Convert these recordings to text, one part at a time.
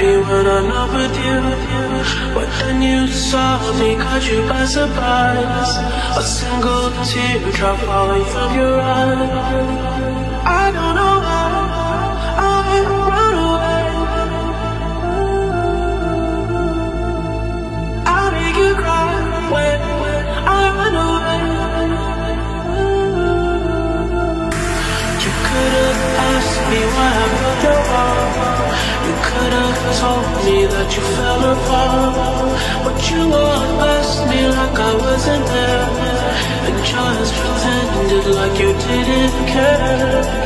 happy when I'm not with you. But then you saw me, caught you by surprise. A single teardrop falling from your eye. I don't know why told me that you fell apart. But you undressed me like I wasn't there. And just pretended like you didn't care.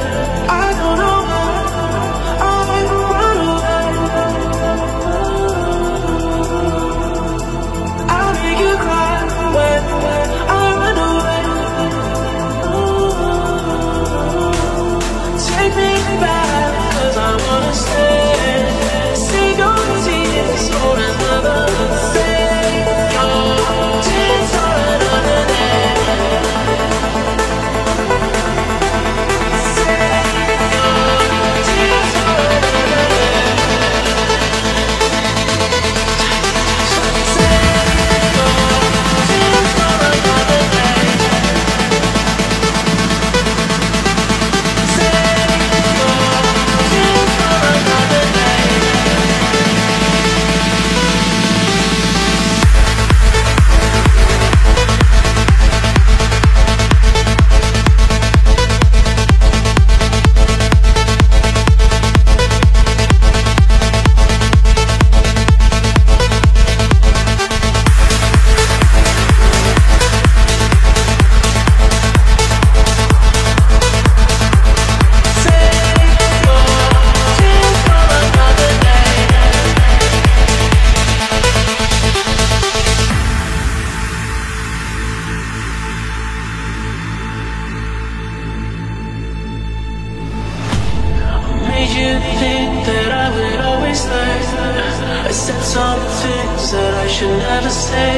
Some things that I should never say.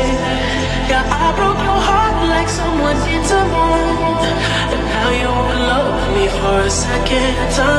Yeah, I broke your heart like someone did to mine. And now you won't love me for a second time.